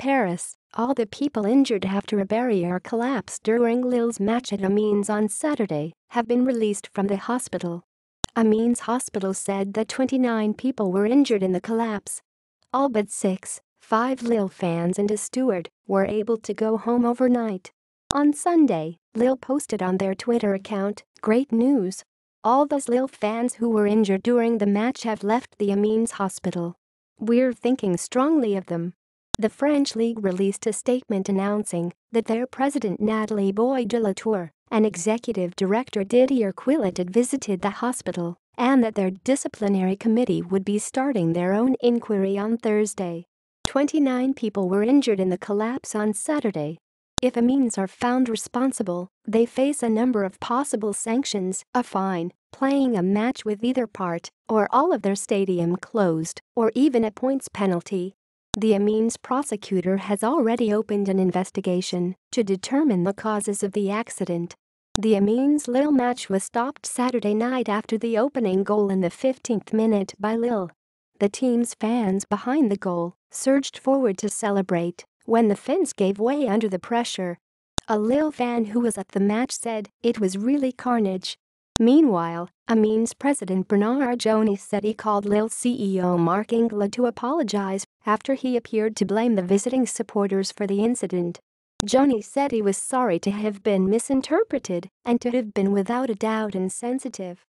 Paris, all the people injured after a barrier collapsed during Lille's match at Amiens on Saturday have been released from the hospital. Amiens Hospital said that 29 people were injured in the collapse. All but six, five Lille fans and a steward, were able to go home overnight. On Sunday, Lille posted on their Twitter account, Great news! All those Lille fans who were injured during the match have left the Amiens hospital. We're thinking strongly of them. The French league released a statement announcing that their president Nathalie Boy de la Tour and executive director Didier Quillot had visited the hospital and that their disciplinary committee would be starting their own inquiry on Thursday. 29 people were injured in the collapse on Saturday. If Amiens are found responsible, they face a number of possible sanctions, a fine, playing a match with either part, or all of their stadium closed, or even a points penalty. The Amiens prosecutor has already opened an investigation to determine the causes of the accident. The Amiens Lille match was stopped Saturday night after the opening goal in the 15th minute by Lille. The team's fans behind the goal surged forward to celebrate when the Finns gave way under the pressure. A Lille fan who was at the match said, it was really carnage. Meanwhile, Amiens president Bernard Joanni said he called Lille CEO Marc Ingla to apologize after he appeared to blame the visiting supporters for the incident. Joanni said he was sorry to have been misinterpreted and to have been without a doubt insensitive.